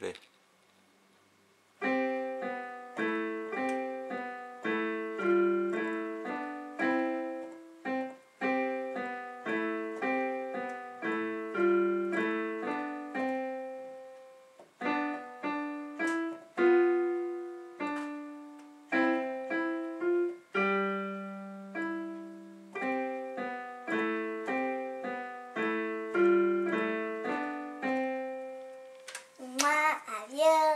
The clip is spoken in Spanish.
3 Adiós.